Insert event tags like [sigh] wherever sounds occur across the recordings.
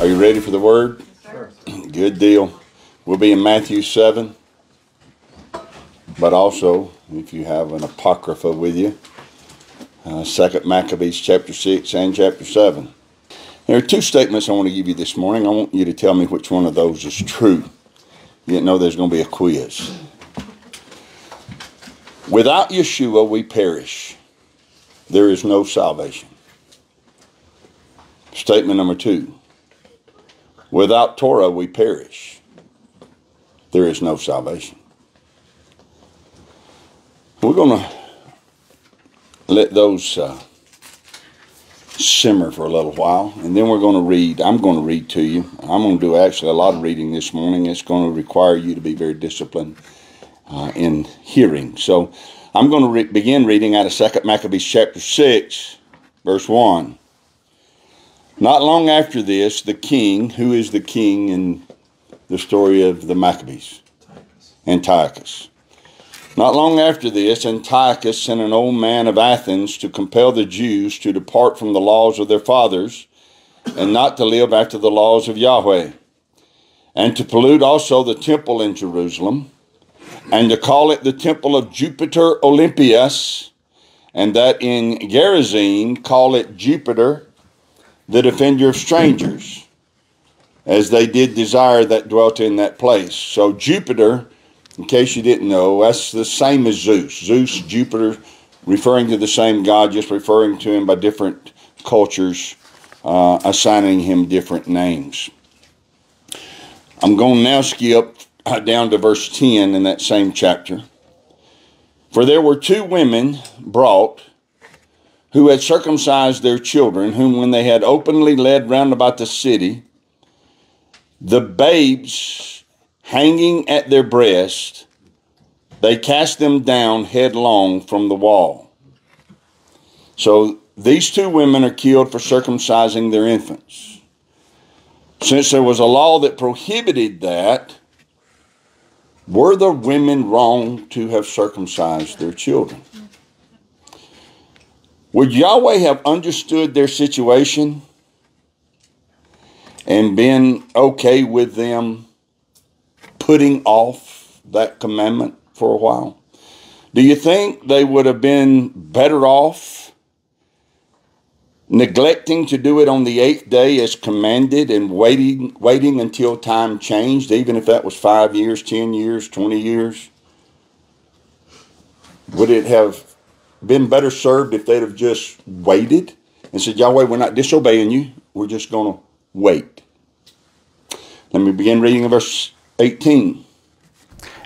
Are you ready for the word? Good deal. We'll be in Matthew 7, but also, if you have an Apocrypha with you, uh, 2 Maccabees chapter 6 and chapter 7. There are two statements I want to give you this morning. I want you to tell me which one of those is true. You know there's going to be a quiz. Without Yeshua, we perish. There is no salvation. Statement number two. Without Torah, we perish. There is no salvation. We're going to let those uh, simmer for a little while, and then we're going to read. I'm going to read to you. I'm going to do actually a lot of reading this morning. It's going to require you to be very disciplined uh, in hearing. So I'm going to re- begin reading out of 2 Maccabees chapter 6, verse 1. Not long after this, the king, who is the king in the story of the Maccabees? Antiochus. Not long after this, Antiochus sent an old man of Athens to compel the Jews to depart from the laws of their fathers and not to live after the laws of Yahweh, and to pollute also the temple in Jerusalem, and to call it the temple of Jupiter Olympius, and that in Gerizim call it Jupiter, the defender of strangers, as they did desire that dwelt in that place. So Jupiter in case you didn't know, that's the same as Zeus. Zeus, Jupiter, referring to the same God, just referring to him by different cultures, uh, assigning him different names. I'm going to now skip down to verse 10 in that same chapter. For there were two women brought who had circumcised their children, whom when they had openly led round about the city, the babes hanging at their breast, they cast them down headlong from the wall. So these two women are killed for circumcising their infants. Since there was a law that prohibited that, were the women wrong to have circumcised their children? Would Yahweh have understood their situation and been okay with them putting off that commandment for a while? Do you think they would have been better off neglecting to do it on the eighth day as commanded and waiting waiting until time changed, even if that was five years, ten years, twenty years? Would it have been better served if they'd have just waited and said, Yahweh, we're not disobeying you, we're just gonna wait. Let me begin reading of verse 18.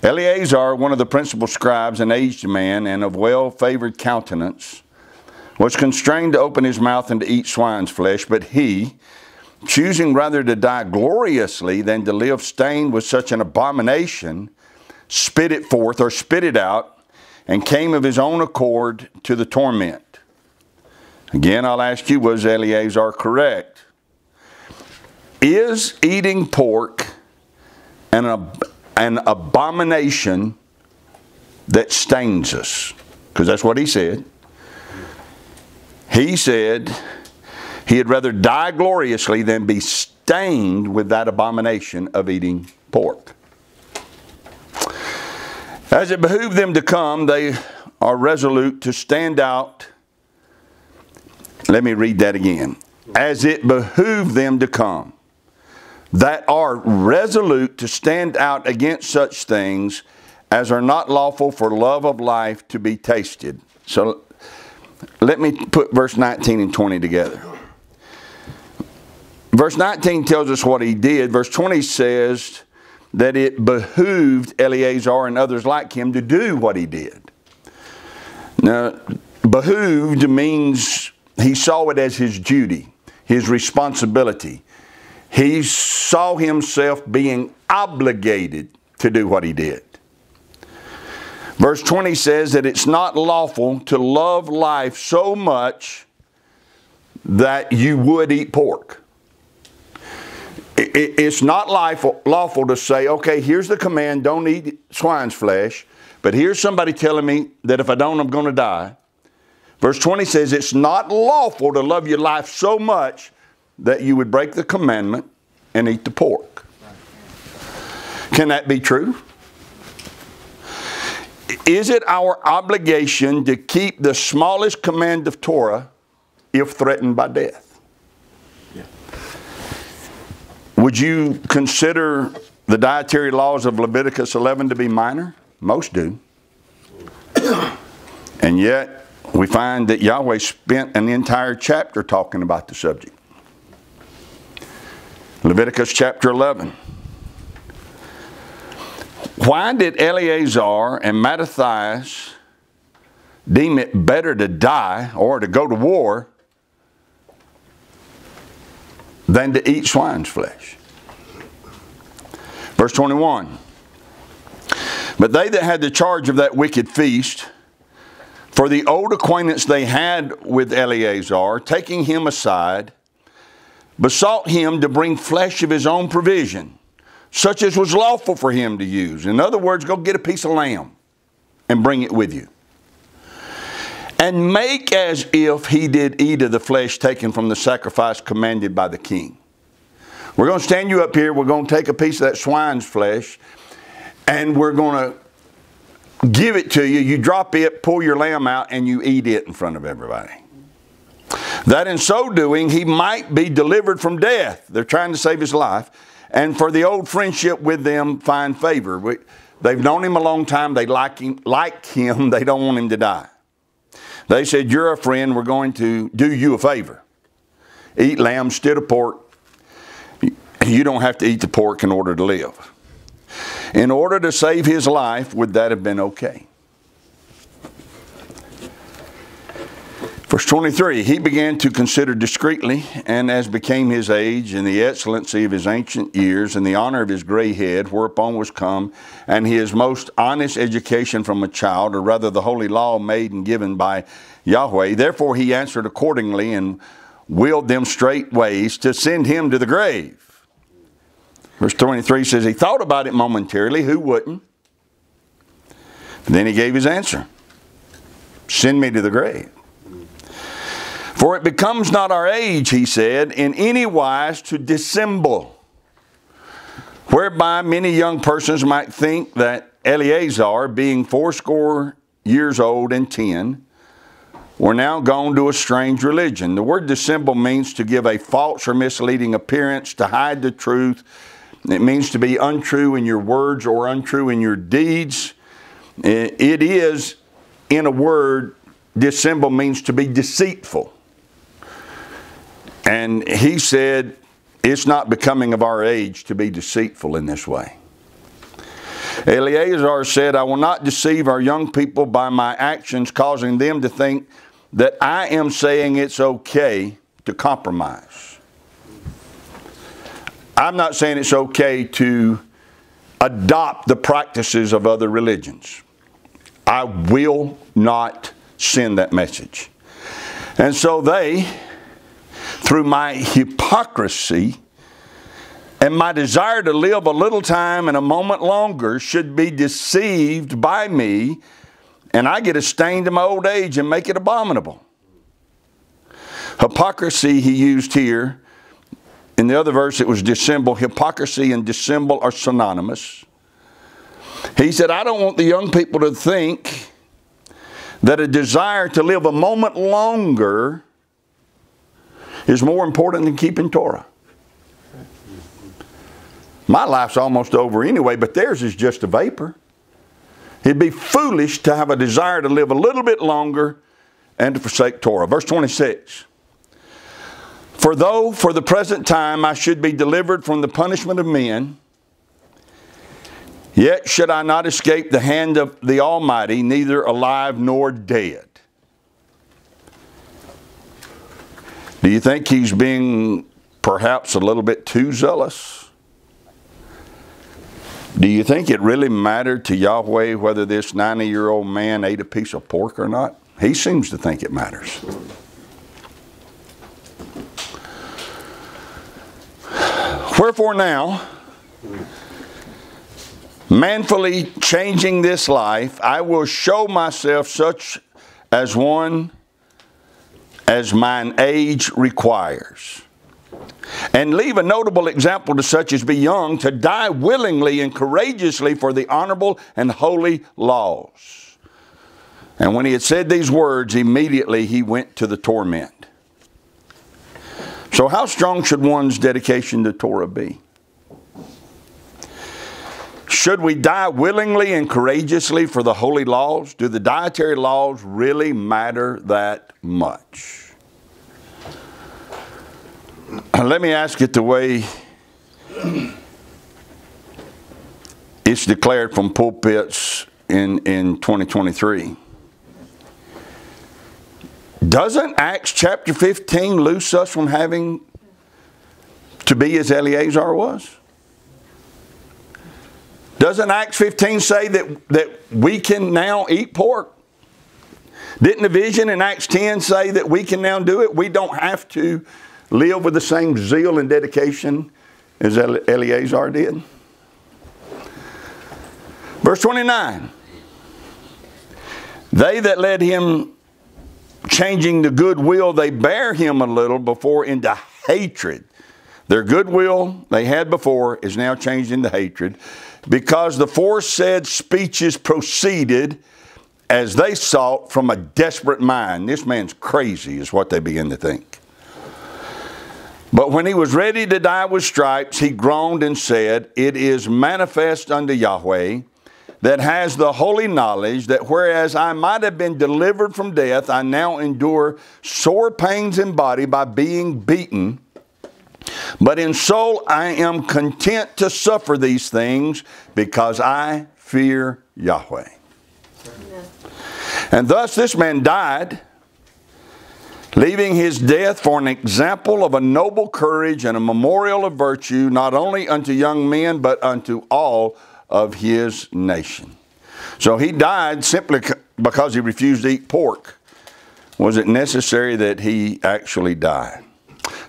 Eleazar, one of the principal scribes, an aged man and of well favored countenance, was constrained to open his mouth and to eat swine's flesh, but he, choosing rather to die gloriously than to live stained with such an abomination, spit it forth or spit it out, and came of his own accord to the torment. Again, I'll ask you, was Eleazar correct? Is eating pork an, an abomination that stains us. Because that's what he said. He said he had rather die gloriously than be stained with that abomination of eating pork. As it behooved them to come, they are resolute to stand out. Let me read that again. As it behooved them to come that are resolute to stand out against such things as are not lawful for love of life to be tasted. So let me put verse 19 and 20 together. Verse 19 tells us what he did. Verse 20 says that it behooved Eleazar and others like him to do what he did. Now, behooved means he saw it as his duty, his responsibility he saw himself being obligated to do what he did. Verse 20 says that it's not lawful to love life so much that you would eat pork. It's not lawful to say, okay, here's the command don't eat swine's flesh, but here's somebody telling me that if I don't, I'm going to die. Verse 20 says it's not lawful to love your life so much that you would break the commandment and eat the pork. Can that be true? Is it our obligation to keep the smallest command of Torah if threatened by death? Yeah. Would you consider the dietary laws of Leviticus 11 to be minor? Most do. [coughs] and yet, we find that Yahweh spent an entire chapter talking about the subject. Leviticus chapter 11. Why did Eleazar and Mattathias deem it better to die or to go to war than to eat swine's flesh? Verse 21. But they that had the charge of that wicked feast, for the old acquaintance they had with Eleazar, taking him aside, besought him to bring flesh of his own provision, such as was lawful for him to use. In other words, go get a piece of lamb and bring it with you. And make as if he did eat of the flesh taken from the sacrifice commanded by the king. We're going to stand you up here. We're going to take a piece of that swine's flesh and we're going to give it to you. You drop it, pull your lamb out, and you eat it in front of everybody. That in so doing, he might be delivered from death. They're trying to save his life. And for the old friendship with them, find favor. They've known him a long time. They like him, like him. [laughs] They don't want him to die. They said, You're a friend. We're going to do you a favor. Eat lamb instead of pork. You don't have to eat the pork in order to live. In order to save his life, would that have been okay? Verse 23 He began to consider discreetly, and as became his age, and the excellency of his ancient years, and the honor of his gray head, whereupon was come, and his most honest education from a child, or rather the holy law made and given by Yahweh. Therefore he answered accordingly, and willed them straightways to send him to the grave. Verse 23 says, He thought about it momentarily. Who wouldn't? then he gave his answer Send me to the grave. For it becomes not our age, he said, in any wise to dissemble, whereby many young persons might think that Eleazar, being fourscore years old and ten, were now gone to a strange religion. The word dissemble means to give a false or misleading appearance, to hide the truth. It means to be untrue in your words or untrue in your deeds. It is, in a word, dissemble means to be deceitful. And he said, It's not becoming of our age to be deceitful in this way. Eleazar said, I will not deceive our young people by my actions, causing them to think that I am saying it's okay to compromise. I'm not saying it's okay to adopt the practices of other religions. I will not send that message. And so they through my hypocrisy and my desire to live a little time and a moment longer should be deceived by me, and I get a stain to my old age and make it abominable. Hypocrisy, he used here. In the other verse, it was dissemble. Hypocrisy and dissemble are synonymous. He said, I don't want the young people to think that a desire to live a moment longer is more important than keeping Torah. My life's almost over anyway, but theirs is just a vapor. It'd be foolish to have a desire to live a little bit longer and to forsake Torah. Verse 26. For though for the present time I should be delivered from the punishment of men, yet should I not escape the hand of the Almighty, neither alive nor dead. Do you think he's being perhaps a little bit too zealous? Do you think it really mattered to Yahweh whether this 90 year old man ate a piece of pork or not? He seems to think it matters. Wherefore now, manfully changing this life, I will show myself such as one as mine age requires. and leave a notable example to such as be young to die willingly and courageously for the honorable and holy laws. And when he had said these words, immediately he went to the torment. So, how strong should one's dedication to Torah be? Should we die willingly and courageously for the holy laws? Do the dietary laws really matter that much? [clears throat] let me ask it the way it's declared from pulpits in, in 2023. Doesn't Acts chapter 15 loose us from having to be as Eleazar was? Doesn't Acts 15 say that, that we can now eat pork? Didn't the vision in Acts 10 say that we can now do it? We don't have to live with the same zeal and dedication as Eleazar did? Verse 29 They that led him changing the goodwill they bear him a little before into hatred. Their goodwill they had before is now changed into hatred because the foresaid speeches proceeded as they sought from a desperate mind. This man's crazy, is what they begin to think. But when he was ready to die with stripes, he groaned and said, It is manifest unto Yahweh that has the holy knowledge that whereas I might have been delivered from death, I now endure sore pains in body by being beaten. But in soul I am content to suffer these things because I fear Yahweh. Amen. And thus this man died leaving his death for an example of a noble courage and a memorial of virtue, not only unto young men, but unto all of his nation. So he died simply because he refused to eat pork. Was it necessary that he actually die?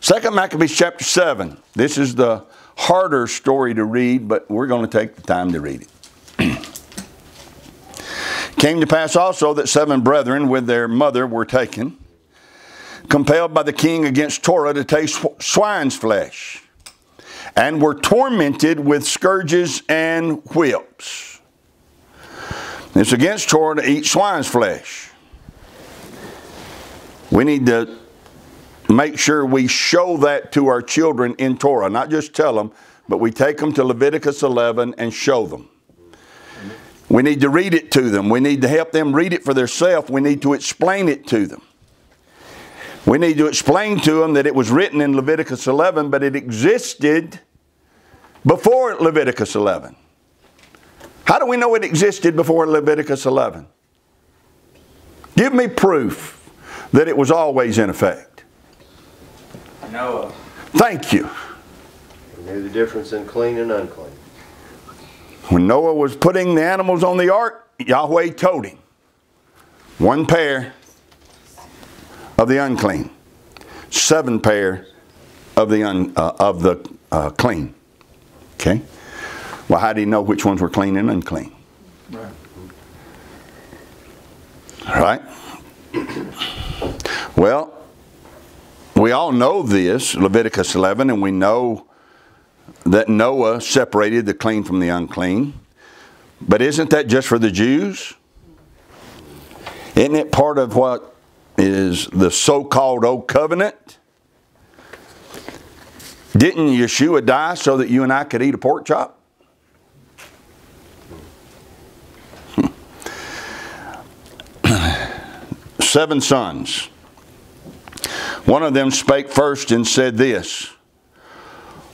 Second Maccabees chapter 7. This is the harder story to read, but we're going to take the time to read it. [clears throat] Came to pass also that seven brethren with their mother were taken compelled by the king against Torah to taste swine's flesh, and were tormented with scourges and whips. It's against Torah to eat swine's flesh. We need to make sure we show that to our children in Torah, not just tell them, but we take them to Leviticus 11 and show them. We need to read it to them. We need to help them read it for themselves. We need to explain it to them. We need to explain to them that it was written in Leviticus 11, but it existed before Leviticus 11. How do we know it existed before Leviticus 11? Give me proof that it was always in effect. Noah. Thank you. He knew the difference in clean and unclean. When Noah was putting the animals on the ark, Yahweh told him, one pair of the unclean, seven pair of the un, uh, of the uh, clean. Okay. Well, how do you know which ones were clean and unclean? Right. Right. Well, we all know this, Leviticus 11, and we know that Noah separated the clean from the unclean. But isn't that just for the Jews? Isn't it part of what is the so-called Old Covenant. Didn't Yeshua die so that you and I could eat a pork chop? Hmm. [clears throat] Seven sons. One of them spake first and said this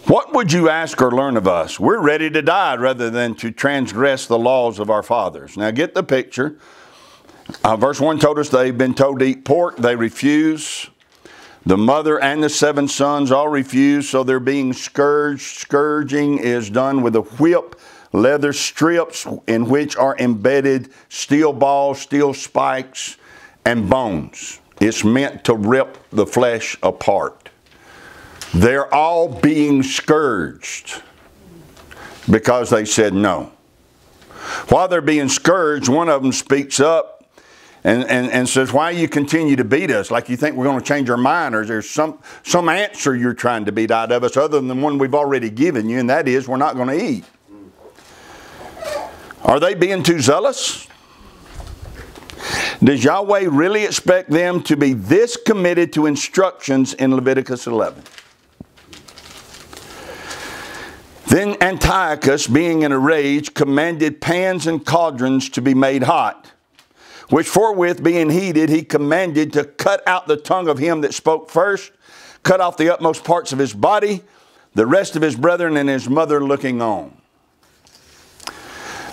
What would you ask or learn of us? We're ready to die rather than to transgress the laws of our fathers. Now get the picture. Uh, verse 1 told us they've been told to eat pork. They refuse. The mother and the seven sons all refuse, so they're being scourged. Scourging is done with a whip, leather strips in which are embedded steel balls, steel spikes, and bones. It's meant to rip the flesh apart. They're all being scourged because they said no. While they're being scourged, one of them speaks up and, and, and says, Why you continue to beat us? Like you think we're going to change our mind, or is there some, some answer you're trying to beat out of us other than the one we've already given you, and that is we're not going to eat? Are they being too zealous? Does Yahweh really expect them to be this committed to instructions in Leviticus 11? Then Antiochus, being in a rage, commanded pans and cauldrons to be made hot, which forthwith being heated, he commanded to cut out the tongue of him that spoke first, cut off the utmost parts of his body, the rest of his brethren and his mother looking on.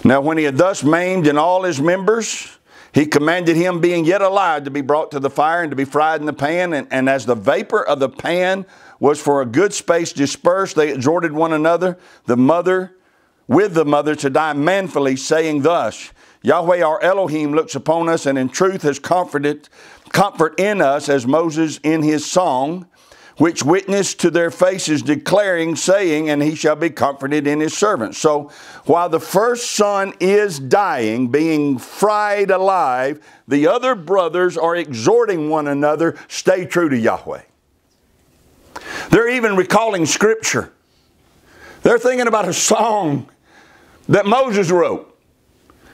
Now, when he had thus maimed in all his members, he commanded him, being yet alive, to be brought to the fire and to be fried in the pan. And, and, as the vapor of the pan was for a good space dispersed, they exhorted one another, the mother with the mother, to die manfully, saying thus, Yahweh our Elohim looks upon us and in truth has comforted, comfort in us as Moses in his song which witnessed to their faces, declaring, saying, And he shall be comforted in his servants. So while the first son is dying, being fried alive, the other brothers are exhorting one another, stay true to Yahweh. They're even recalling scripture. They're thinking about a song that Moses wrote.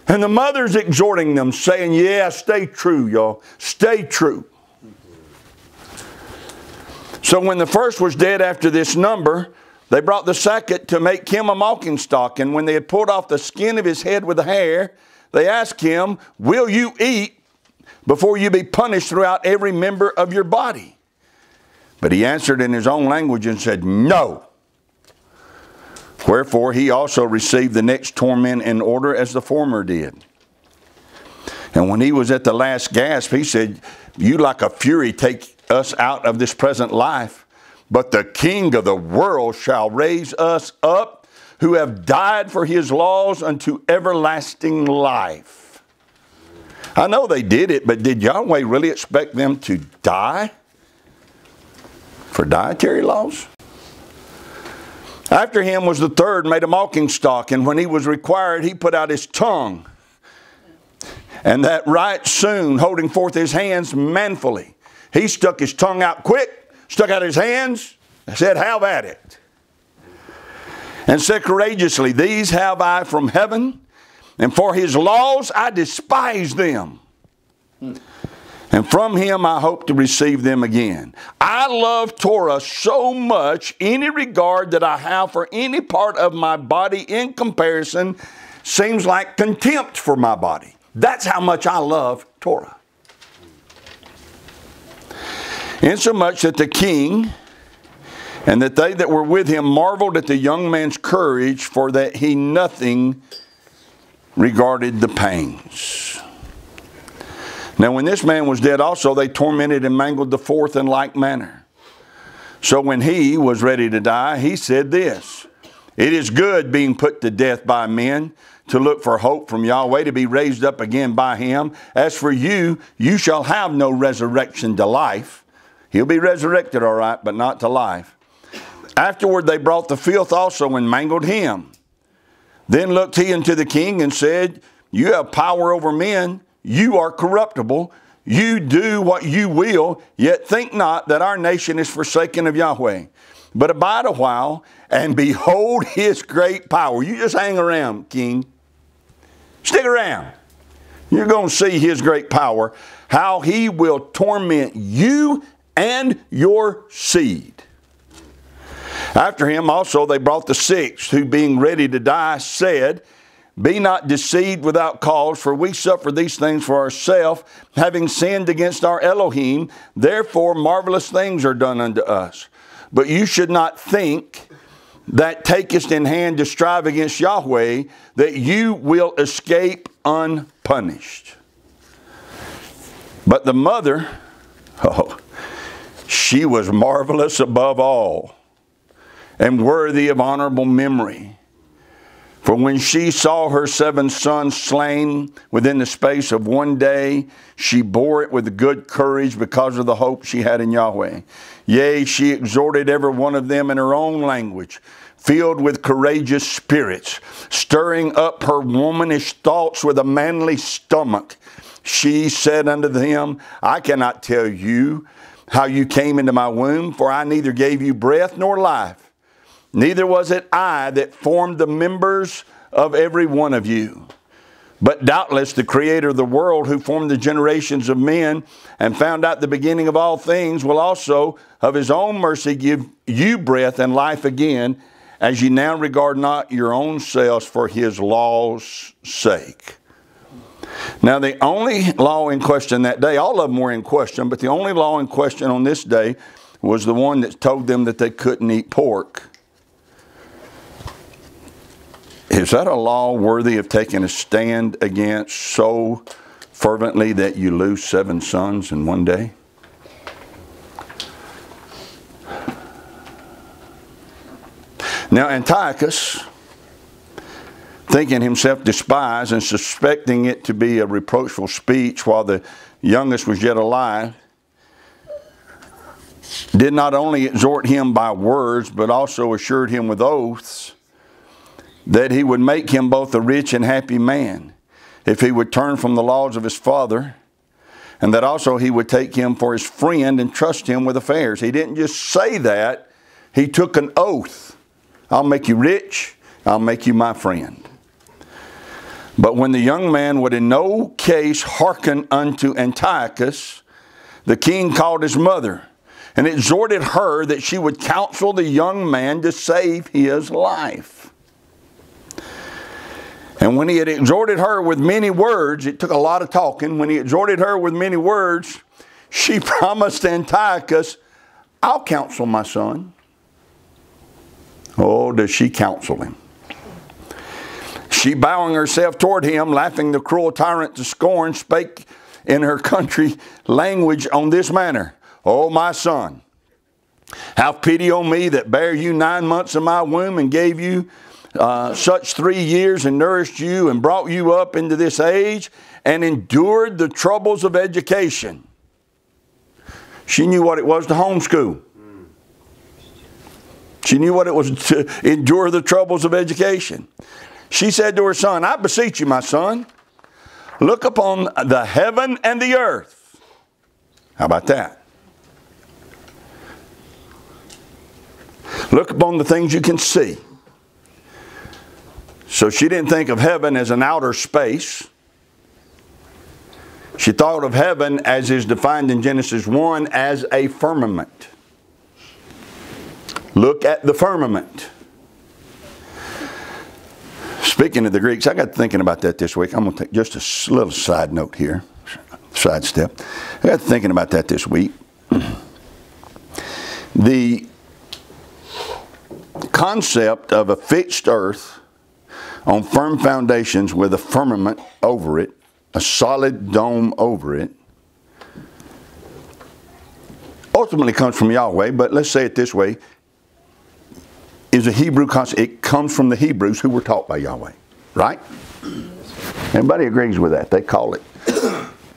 And the mother's exhorting them, saying, Yeah, stay true, y'all. Stay true. So when the first was dead after this number, they brought the second to make him a mocking stock. And when they had pulled off the skin of his head with the hair, they asked him, Will you eat before you be punished throughout every member of your body? But he answered in his own language and said, No. Wherefore he also received the next torment in order as the former did. And when he was at the last gasp, he said, You like a fury take us out of this present life, but the King of the world shall raise us up who have died for his laws unto everlasting life. I know they did it, but did Yahweh really expect them to die for dietary laws? After him was the third, made a mocking stock, and when he was required, he put out his tongue. And that right soon, holding forth his hands manfully, he stuck his tongue out quick, stuck out his hands, and said, Have at it. And said courageously, These have I from heaven, and for his laws I despise them. And from him I hope to receive them again. I love Torah so much, any regard that I have for any part of my body in comparison seems like contempt for my body. That's how much I love Torah insomuch that the king and that they that were with him marveled at the young man's courage, for that he nothing regarded the pains. Now, when this man was dead, also they tormented and mangled the fourth in like manner. So when he was ready to die, he said this It is good being put to death by men to look for hope from Yahweh to be raised up again by him. As for you, you shall have no resurrection to life. He'll be resurrected, all right, but not to life. Afterward, they brought the filth also and mangled him. Then looked he unto the king and said, You have power over men, you are corruptible, you do what you will, yet think not that our nation is forsaken of Yahweh. But abide a while and behold his great power. You just hang around, king. Stick around. You're going to see his great power, how he will torment you and your seed. After him also they brought the sixth, who being ready to die said, Be not deceived without cause, for we suffer these things for ourselves, having sinned against our Elohim. Therefore marvelous things are done unto us. But you should not think that takest in hand to strive against Yahweh, that you will escape unpunished. But the mother, [laughs] oh, she was marvelous above all and worthy of honorable memory. For when she saw her seven sons slain within the space of one day, she bore it with good courage because of the hope she had in Yahweh. Yea, she exhorted every one of them in her own language, filled with courageous spirits, stirring up her womanish thoughts with a manly stomach she said unto them, I cannot tell you how you came into my womb, for I neither gave you breath nor life, neither was it I that formed the members of every one of you. But doubtless the Creator of the world, who formed the generations of men and found out the beginning of all things, will also of his own mercy give you breath and life again, as ye now regard not your own selves for his law's sake. Now, the only law in question that day, all of them were in question, but the only law in question on this day was the one that told them that they couldn't eat pork. Is that a law worthy of taking a stand against so fervently that you lose seven sons in one day? Now, Antiochus, thinking himself despised and suspecting it to be a reproachful speech while the youngest was yet alive, did not only exhort him by words, but also assured him with oaths that he would make him both a rich and happy man if he would turn from the laws of his father, and that also he would take him for his friend and trust him with affairs. He didn't just say that, he took an oath I'll make you rich, I'll make you my friend. But when the young man would in no case hearken unto Antiochus, the king called his mother and exhorted her that she would counsel the young man to save his life. And when he had exhorted her with many words, it took a lot of talking. When he exhorted her with many words, she [laughs] promised Antiochus, I'll counsel my son. Oh, does she counsel him? She, bowing herself toward him, laughing the cruel tyrant to scorn, spake in her country language on this manner O my son, have pity on me that bare you nine months in my womb and gave you uh, such three years and nourished you and brought you up into this age and endured the troubles of education. She knew what it was to homeschool. She knew what it was to endure the troubles of education. She said to her son, I beseech you, my son, look upon the heaven and the earth. How about that? Look upon the things you can see. So she didn't think of heaven as an outer space. She thought of heaven as is defined in Genesis 1 as a firmament. Look at the firmament. Speaking of the Greeks, I got thinking about that this week. I'm going to take just a little side note here, sidestep. I got thinking about that this week. [clears throat] The concept of a fixed earth on firm foundations with a firmament over it, a solid dome over it, ultimately comes from Yahweh, but let's say it this way is a Hebrew concept. It comes from the Hebrews who were taught by Yahweh, right? Everybody agrees with that. They call it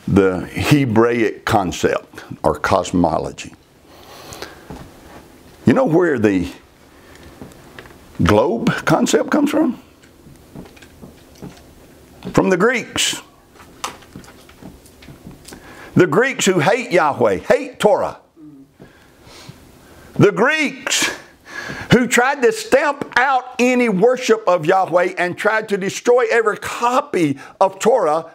the Hebraic concept or cosmology. You know where the globe concept comes from? From the Greeks. The Greeks who hate Yahweh, hate Torah. The Greeks who tried to stamp out any worship of Yahweh and tried to destroy every copy of Torah,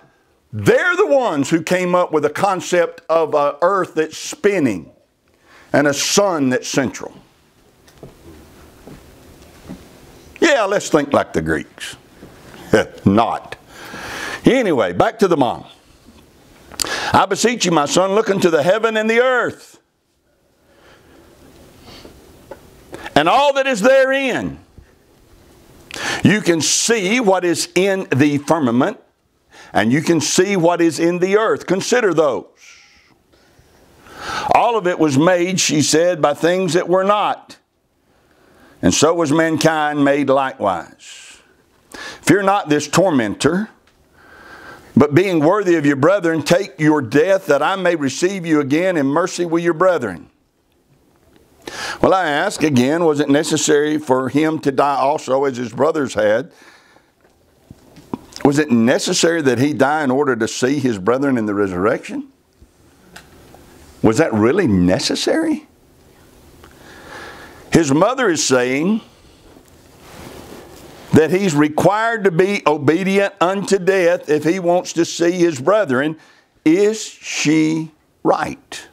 they're the ones who came up with the concept of an earth that's spinning and a sun that's central. Yeah, let's think like the Greeks. [laughs] Not. Anyway, back to the mom. I beseech you, my son, look into the heaven and the earth and all that is therein. You can see what is in the firmament, and you can see what is in the earth. Consider those. All of it was made, she said, by things that were not. And so was mankind made likewise. Fear not this tormentor, but being worthy of your brethren, take your death that I may receive you again in mercy with your brethren. Well, I ask again, was it necessary for him to die also as his brothers had? Was it necessary that he die in order to see his brethren in the resurrection? Was that really necessary? His mother is saying that he's required to be obedient unto death if he wants to see his brethren. Is she right?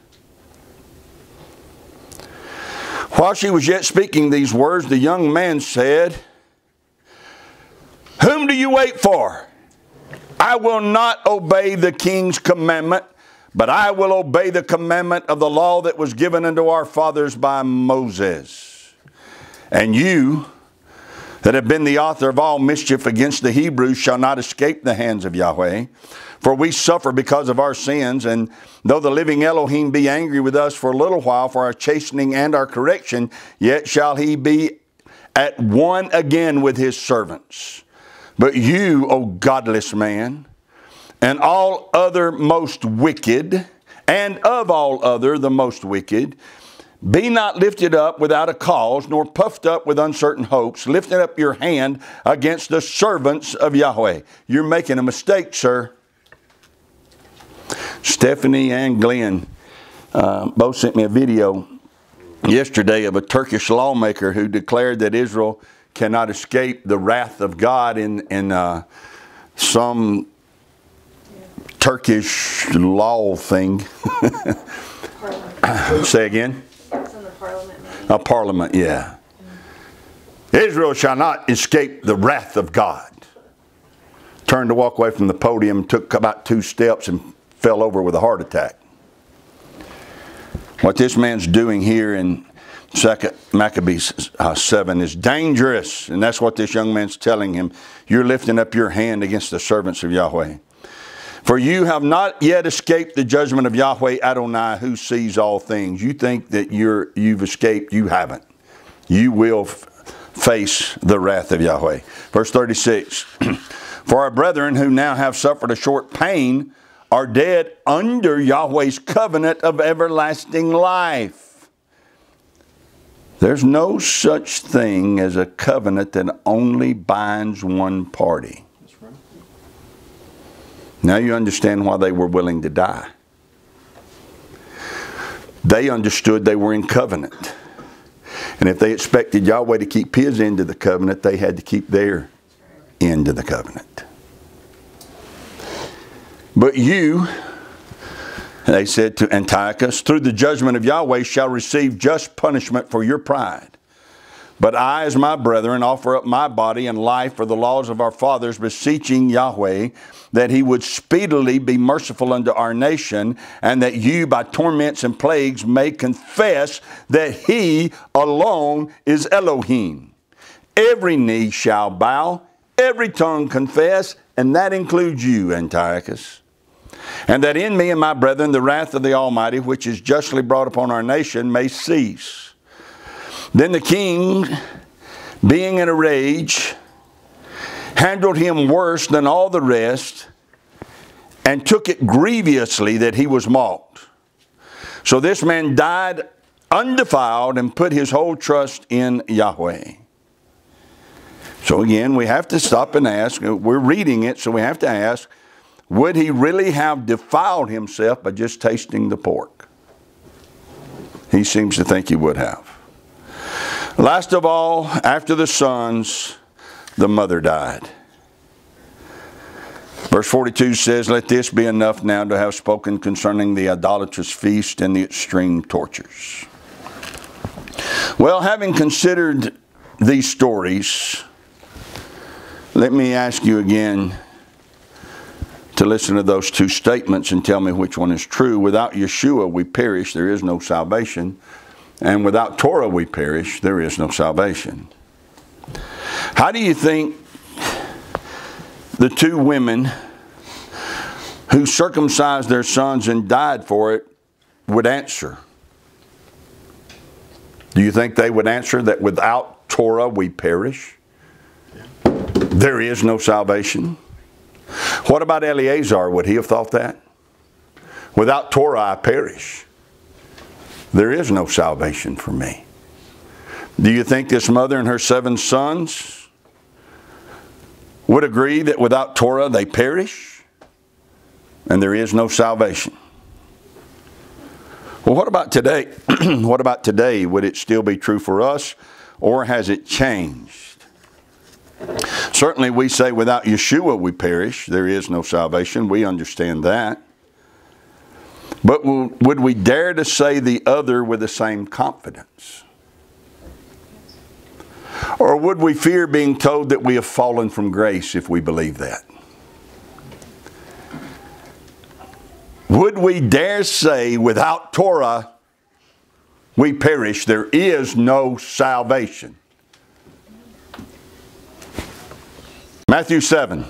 While she was yet speaking these words, the young man said, Whom do you wait for? I will not obey the king's commandment, but I will obey the commandment of the law that was given unto our fathers by Moses. And you, that have been the author of all mischief against the Hebrews, shall not escape the hands of Yahweh. For we suffer because of our sins, and though the living Elohim be angry with us for a little while for our chastening and our correction, yet shall he be at one again with his servants. But you, O godless man, and all other most wicked, and of all other the most wicked, be not lifted up without a cause, nor puffed up with uncertain hopes, lifting up your hand against the servants of Yahweh. You're making a mistake, sir. Stephanie and Glenn uh, both sent me a video yesterday of a Turkish lawmaker who declared that Israel cannot escape the wrath of God in, in uh, some Turkish law thing. [laughs] Say again? A parliament, yeah. Israel shall not escape the wrath of God. Turned to walk away from the podium, took about two steps, and fell over with a heart attack. What this man's doing here in Second Maccabees uh, 7 is dangerous. And that's what this young man's telling him. You're lifting up your hand against the servants of Yahweh. For you have not yet escaped the judgment of Yahweh Adonai who sees all things. You think that you're, you've escaped. You haven't. You will face the wrath of Yahweh. Verse 36 [clears throat] For our brethren who now have suffered a short pain are dead under Yahweh's covenant of everlasting life. There's no such thing as a covenant that only binds one party. Now you understand why they were willing to die. They understood they were in covenant. And if they expected Yahweh to keep his end of the covenant, they had to keep their end of the covenant. But you, they said to Antiochus, through the judgment of Yahweh shall receive just punishment for your pride. But I, as my brethren, offer up my body and life for the laws of our fathers, beseeching Yahweh that he would speedily be merciful unto our nation, and that you, by torments and plagues, may confess that he alone is Elohim. Every knee shall bow, every tongue confess, and that includes you, Antiochus. And that in me and my brethren the wrath of the Almighty, which is justly brought upon our nation, may cease. Then the king, being in a rage, handled him worse than all the rest, and took it grievously that he was mocked. So this man died undefiled and put his whole trust in Yahweh. So again, we have to stop and ask. We're reading it, so we have to ask would he really have defiled himself by just tasting the pork? He seems to think he would have. Last of all, after the sons, the mother died. Verse 42 says, Let this be enough now to have spoken concerning the idolatrous feast and the extreme tortures. Well, having considered these stories, let me ask you again to listen to those two statements and tell me which one is true. Without Yeshua, we perish, there is no salvation. And without Torah we perish, there is no salvation. How do you think the two women who circumcised their sons and died for it would answer? Do you think they would answer that without Torah we perish? There is no salvation. What about Eleazar? Would he have thought that? Without Torah I perish. There is no salvation for me. Do you think this mother and her seven sons would agree that without Torah they perish and there is no salvation. Well, what about today? [clears throat] what about today? Would it still be true for us or has it changed? Certainly, we say without Yeshua we perish. There is no salvation. We understand that. But would we dare to say the other with the same confidence? Or would we fear being told that we have fallen from grace if we believe that? Would we dare say without Torah we perish? There is no salvation. Matthew 7.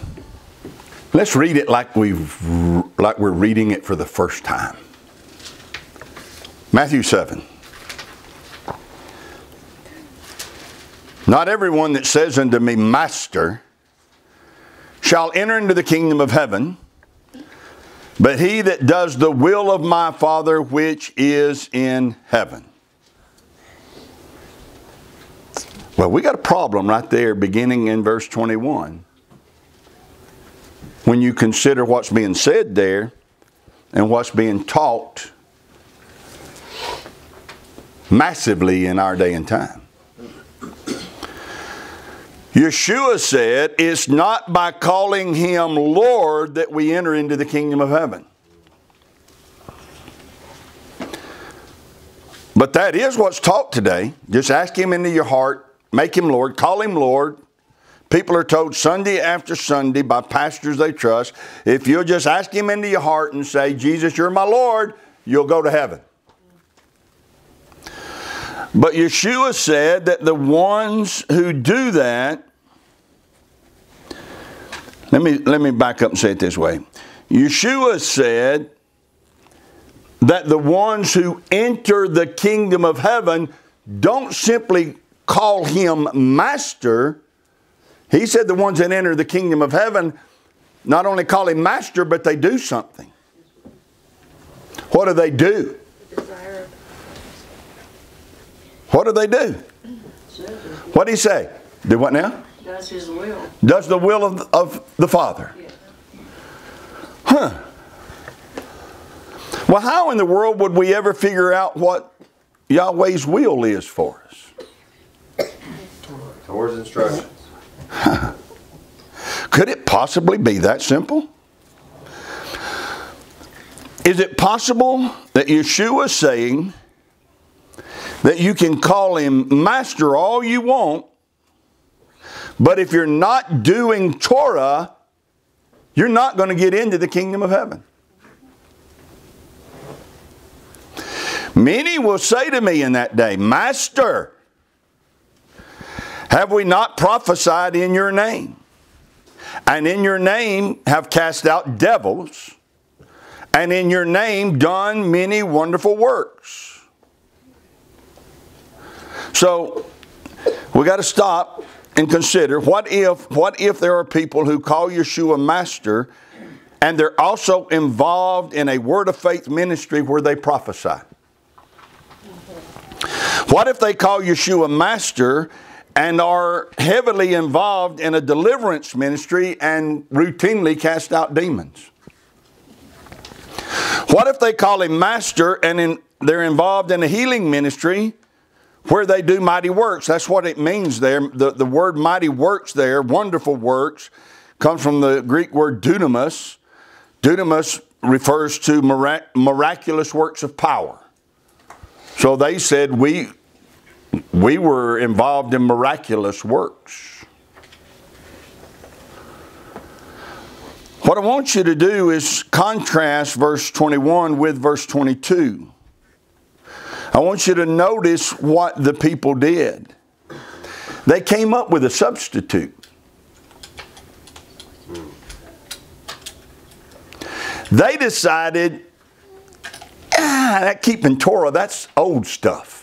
Let's read it like we've like we're reading it for the first time. Matthew 7. Not everyone that says unto me, Master, shall enter into the kingdom of heaven, but he that does the will of my Father which is in heaven. Well, we got a problem right there beginning in verse 21 when you consider what's being said there and what's being taught massively in our day and time. Yeshua said, It's not by calling him Lord that we enter into the kingdom of heaven. But that is what's taught today. Just ask him into your heart, make him Lord, call him Lord, People are told Sunday after Sunday by pastors they trust, if you'll just ask Him into your heart and say, Jesus, you're my Lord, you'll go to heaven. But Yeshua said that the ones who do that, let me, let me back up and say it this way. Yeshua said that the ones who enter the kingdom of heaven don't simply call him master, he said the ones that enter the kingdom of heaven not only call him master, but they do something. What do they do? What do they do? What did he say? Do what now? Does his will. Does the will of, of the Father. Huh. Well, how in the world would we ever figure out what Yahweh's will is for us? Torah's instructions. [laughs] Could it possibly be that simple? Is it possible that Yeshua is saying that you can call him master all you want, but if you're not doing Torah, you're not going to get into the kingdom of heaven? Many will say to me in that day, Master, have we not prophesied in your name? And in your name have cast out devils, and in your name done many wonderful works. So we got to stop and consider what if what if there are people who call Yeshua master and they're also involved in a word of faith ministry where they prophesy? What if they call Yeshua master and are heavily involved in a deliverance ministry and routinely cast out demons? What if they call him master and in, they're involved in a healing ministry where they do mighty works? That's what it means there. The, the word mighty works there, wonderful works, comes from the Greek word dunamis. Dunamis refers to mirac- miraculous works of power. So they said, we, we were involved in miraculous works. What I want you to do is contrast verse 21 with verse 22. I want you to notice what the people did. They came up with a substitute. They decided, ah, that keeping Torah, that's old stuff.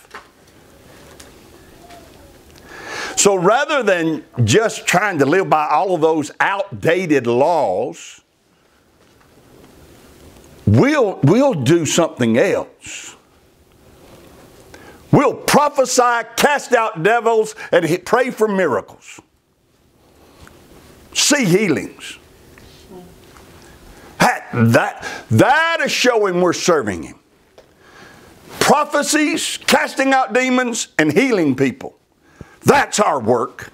So rather than just trying to live by all of those outdated laws, we'll, we'll do something else. We'll prophesy, cast out devils, and pray for miracles. see healings. That, that, that is showing we're serving Him. Prophecies, casting out demons, and healing people. That's our work.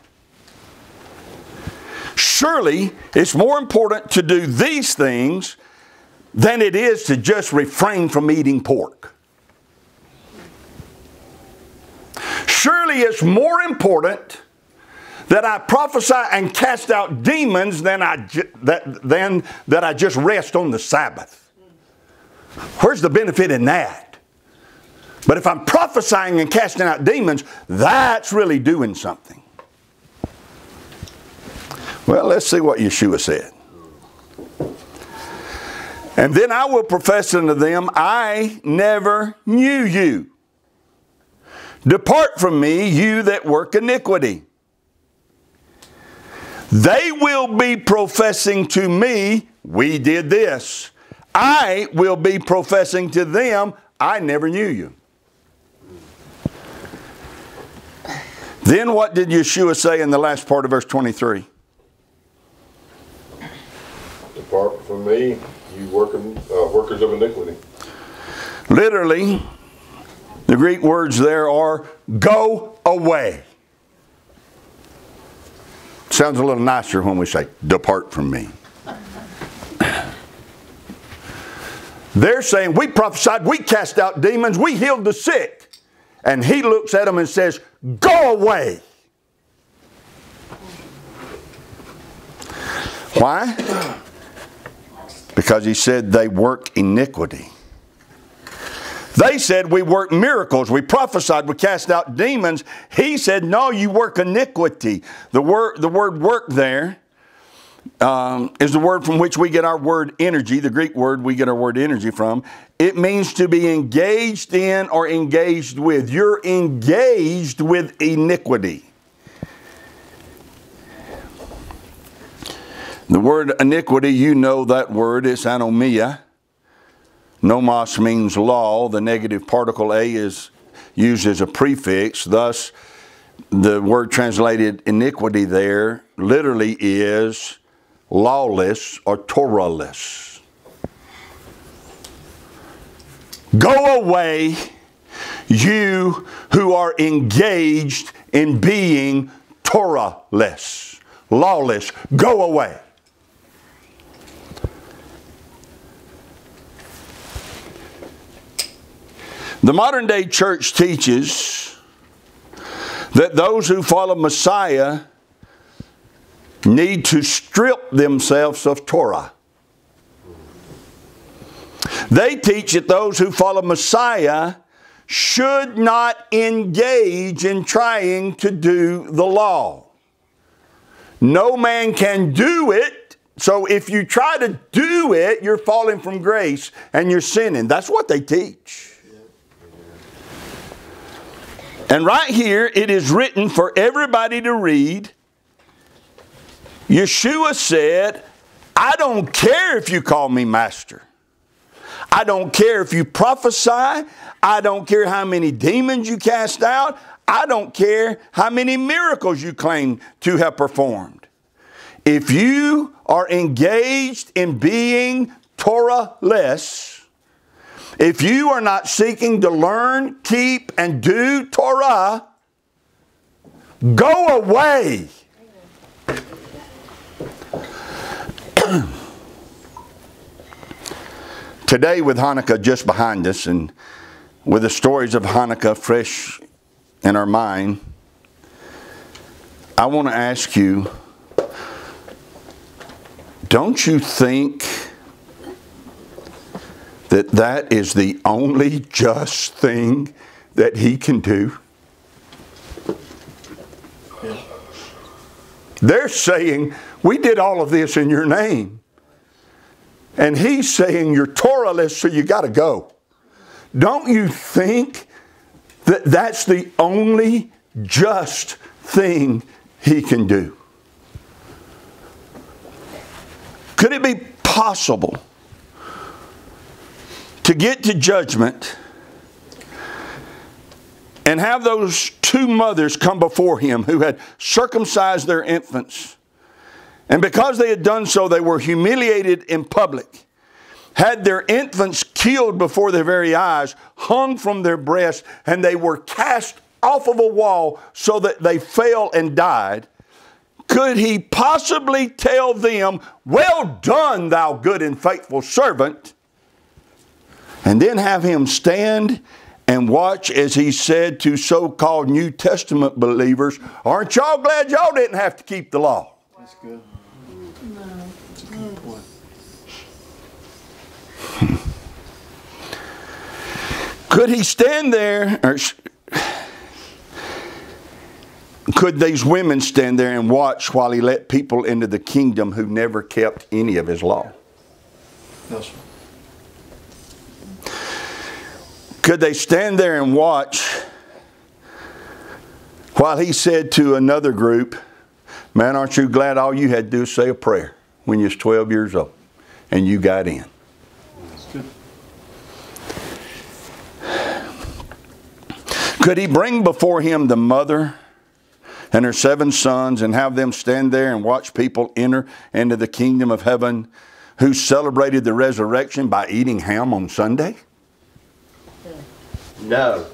Surely it's more important to do these things than it is to just refrain from eating pork. Surely it's more important that I prophesy and cast out demons than, I, that, than that I just rest on the Sabbath. Where's the benefit in that? But if I'm prophesying and casting out demons, that's really doing something. Well, let's see what Yeshua said. And then I will profess unto them, I never knew you. Depart from me, you that work iniquity. They will be professing to me, we did this. I will be professing to them, I never knew you. Then what did Yeshua say in the last part of verse 23? Depart from me, you working, uh, workers of iniquity. Literally, the Greek words there are go away. Sounds a little nicer when we say, depart from me. They're saying, we prophesied, we cast out demons, we healed the sick. And he looks at them and says, go away. Why? Because he said they work iniquity. They said we work miracles, we prophesied, we cast out demons. He said, No, you work iniquity. The word, the word work there um, is the word from which we get our word energy, the Greek word we get our word energy from. It means to be engaged in or engaged with. You're engaged with iniquity. The word iniquity, you know that word, it's anomia. Nomos means law. The negative particle a is used as a prefix. Thus, the word translated iniquity there literally is lawless or Torahless. Go away, you who are engaged in being Torahless, lawless. Go away. The modern day church teaches that those who follow Messiah need to strip themselves of Torah. They teach that those who follow Messiah should not engage in trying to do the law. No man can do it. So if you try to do it, you're falling from grace and you're sinning. That's what they teach. And right here, it is written for everybody to read. Yeshua said, I don't care if you call me master. I don't care if you prophesy. I don't care how many demons you cast out. I don't care how many miracles you claim to have performed. If you are engaged in being Torah less, if you are not seeking to learn, keep, and do Torah, go away. Today, with Hanukkah just behind us and with the stories of Hanukkah fresh in our mind, I want to ask you don't you think that that is the only just thing that he can do? They're saying, We did all of this in your name. And he's saying, You're Torahless, so you got to go. Don't you think that that's the only just thing he can do? Could it be possible? to get to judgment and have those two mothers come before him who had circumcised their infants And because they had done so, they were humiliated in public, had their infants killed before their very eyes, hung from their breasts, and they were cast off of a wall so that they fell and died. Could he possibly tell them, Well done, thou good and faithful servant? And then have him stand and watch as he said to so called New Testament believers, Aren't y'all glad y'all didn't have to keep the law? That's good. Could he stand there, or could these women stand there and watch while he let people into the kingdom who never kept any of his law? No, sir. Could they stand there and watch while he said to another group, Man, aren't you glad all you had to do is say a prayer when you was 12 years old and you got in? That's good. Could he bring before him the mother and her seven sons and have them stand there and watch people enter into the kingdom of heaven who celebrated the resurrection by eating ham on Sunday? No.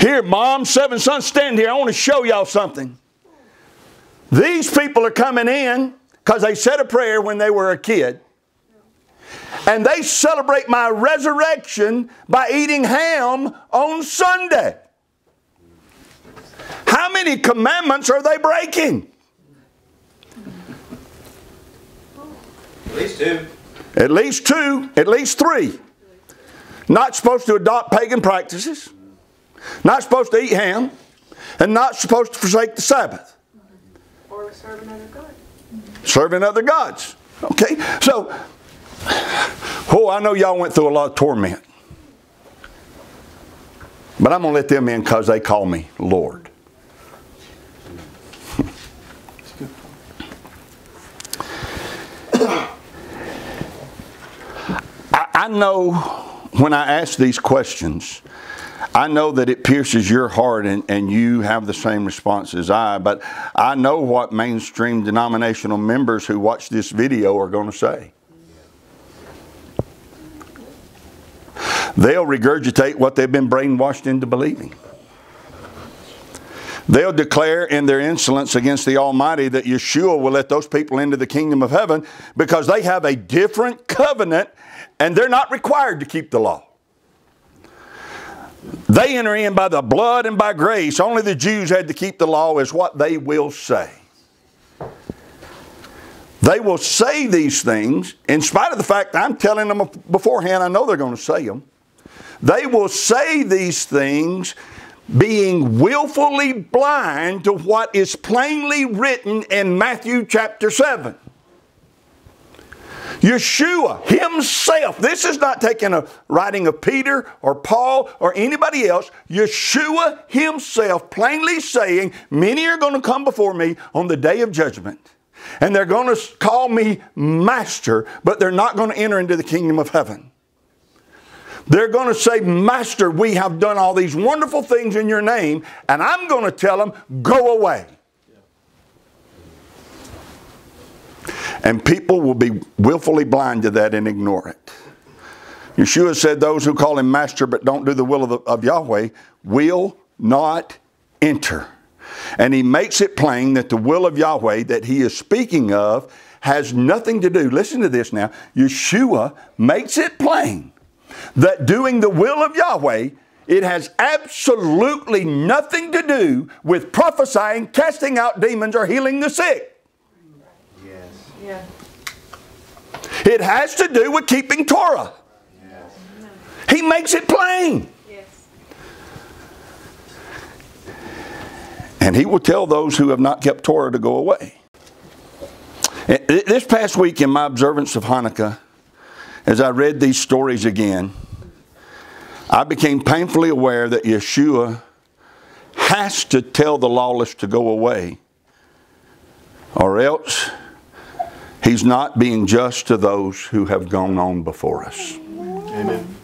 Here, mom, seven sons, stand here. I want to show y'all something. These people are coming in because they said a prayer when they were a kid. And they celebrate my resurrection by eating ham on Sunday. How many commandments are they breaking? At least two. At least two, at least three. Not supposed to adopt pagan practices, not supposed to eat ham, and not supposed to forsake the Sabbath. Or serve another God. serving other gods. Okay? So, oh, I know y'all went through a lot of torment. But I'm going to let them in because they call me Lord. I, I know when I ask these questions, I know that it pierces your heart and, and you have the same response as I, but I know what mainstream denominational members who watch this video are going to say. They'll regurgitate what they've been brainwashed into believing. They'll declare in their insolence against the Almighty that Yeshua will let those people into the kingdom of heaven because they have a different covenant and they're not required to keep the law. They enter in by the blood and by grace. Only the Jews had to keep the law, is what they will say. They will say these things in spite of the fact I'm telling them beforehand, I know they're going to say them. They will say these things being willfully blind to what is plainly written in Matthew chapter 7. Yeshua himself, this is not taking a writing of Peter or Paul or anybody else. Yeshua himself plainly saying, Many are going to come before me on the day of judgment, and they're going to call me master, but they're not going to enter into the kingdom of heaven. They're going to say, Master, we have done all these wonderful things in your name, and I'm going to tell them, Go away. And people will be willfully blind to that and ignore it. Yeshua said, Those who call him master but don't do the will of, the, of Yahweh will not enter. And he makes it plain that the will of Yahweh that he is speaking of has nothing to do. Listen to this now. Yeshua makes it plain that doing the will of Yahweh it has absolutely nothing to do with prophesying, casting out demons, or healing the sick. Yes. Yeah. It has to do with keeping Torah. Yes. He makes it plain. And he will tell those who have not kept Torah to go away. This past week in my observance of Hanukkah, as I read these stories again, I became painfully aware that Yeshua has to tell the lawless to go away, or else he's not being just to those who have gone on before us. Amen.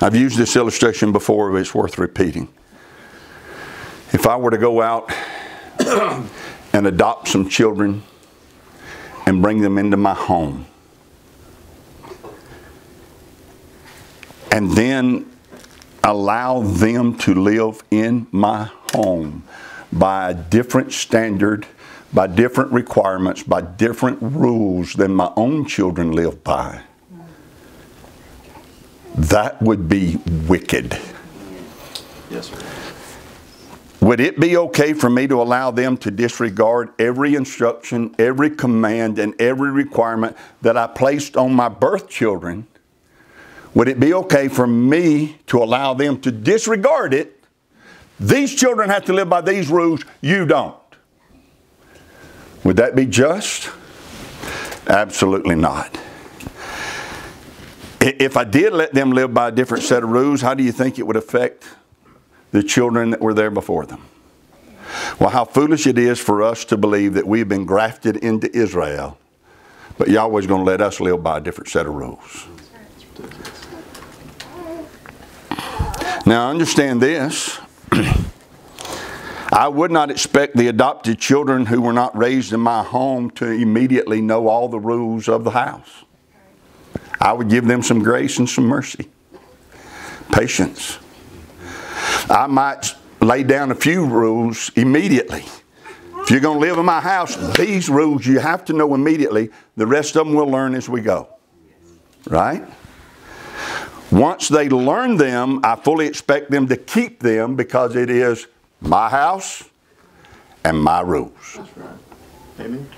I've used this illustration before, but it's worth repeating. If I were to go out [coughs] and adopt some children and bring them into my home, and then allow them to live in my home by a different standard, by different requirements, by different rules than my own children live by. That would be wicked. Yes, sir. Would it be okay for me to allow them to disregard every instruction, every command, and every requirement that I placed on my birth children? Would it be okay for me to allow them to disregard it? These children have to live by these rules, you don't. Would that be just? Absolutely not. If I did let them live by a different set of rules, how do you think it would affect the children that were there before them? Well, how foolish it is for us to believe that we've been grafted into Israel, but Yahweh's going to let us live by a different set of rules. Now, understand this. [clears throat] I would not expect the adopted children who were not raised in my home to immediately know all the rules of the house. I would give them some grace and some mercy, patience. I might lay down a few rules immediately. If you're going to live in my house, these rules you have to know immediately. The rest of them we'll learn as we go. Right? Once they learn them, I fully expect them to keep them because it is my house and my rules. That's right. Amen.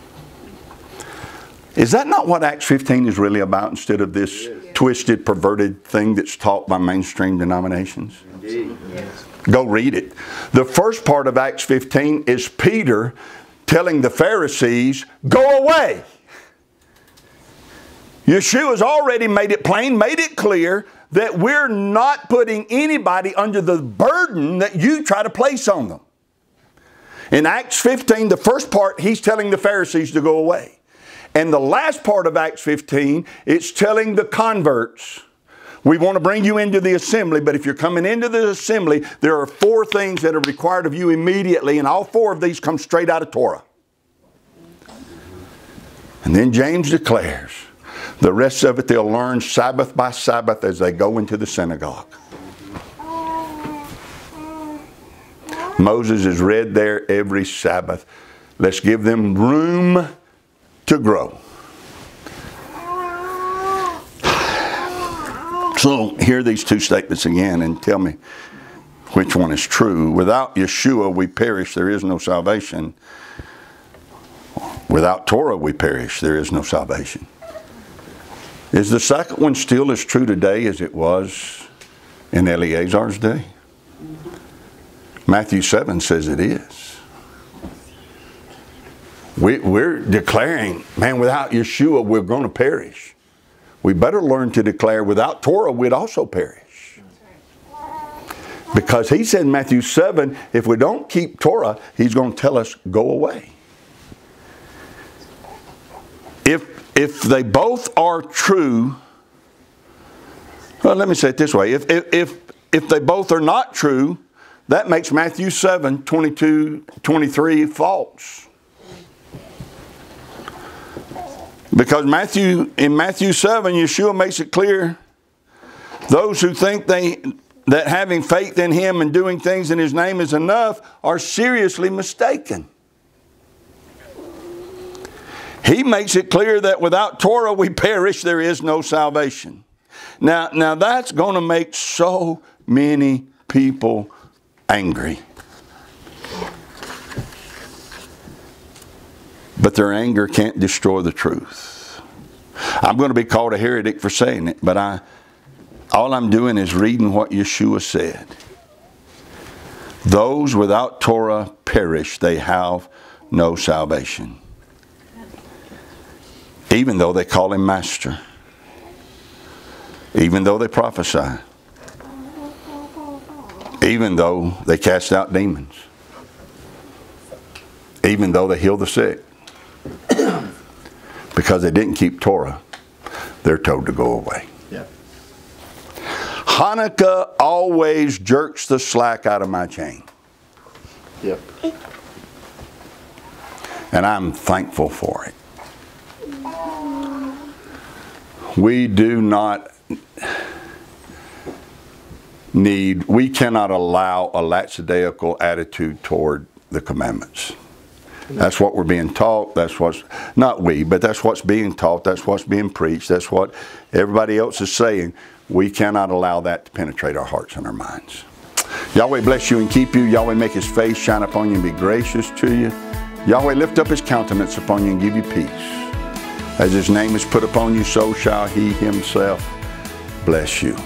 Is that not what Acts 15 is really about instead of this twisted, perverted thing that's taught by mainstream denominations? Go read it. The first part of Acts 15 is Peter telling the Pharisees, Go away. Yeshua's already made it plain, made it clear that we're not putting anybody under the burden that you try to place on them. In Acts 15, the first part, he's telling the Pharisees to go away. And the last part of Acts 15, it's telling the converts, we want to bring you into the assembly, but if you're coming into the assembly, there are four things that are required of you immediately, and all four of these come straight out of Torah. And then James declares, the rest of it they'll learn Sabbath by Sabbath as they go into the synagogue. Moses is read there every Sabbath. Let's give them room to grow. So, hear these two statements again and tell me which one is true. Without Yeshua, we perish, there is no salvation. Without Torah, we perish, there is no salvation. Is the second one still as true today as it was in Eleazar's day? Matthew 7 says it is. We, we're declaring, man, without Yeshua, we're going to perish. We better learn to declare, without Torah, we'd also perish. Because he said in Matthew 7, if we don't keep Torah, he's going to tell us, go away. If, if they both are true, well, let me say it this way. If, if, if, if they both are not true, that makes Matthew 7, 22, 23 false. Because Matthew in Matthew 7, Yeshua makes it clear those who think they that having faith in him and doing things in his name is enough are seriously mistaken. He makes it clear that without Torah we perish, there is no salvation. Now, now that's going to make so many people angry. But their anger can't destroy the truth. I'm going to be called a heretic for saying it, but I all I'm doing is reading what Yeshua said. Those without Torah perish, they have no salvation. Even though they call him master. Even though they prophesy. Even though they cast out demons. Even though they heal the sick. Because they didn't keep Torah, they're told to go away. Yeah. Hanukkah always jerks the slack out of my chain. Yep. And I'm thankful for it. We do not need, we cannot allow a lackadaisical attitude toward the commandments. That's what we're being taught. That's what's, not we, but that's what's being taught. That's what's being preached. That's what everybody else is saying. We cannot allow that to penetrate our hearts and our minds. Yahweh bless you and keep you. Yahweh make his face shine upon you and be gracious to you. Yahweh lift up his countenance upon you and give you peace. As his name is put upon you, so shall he himself bless you.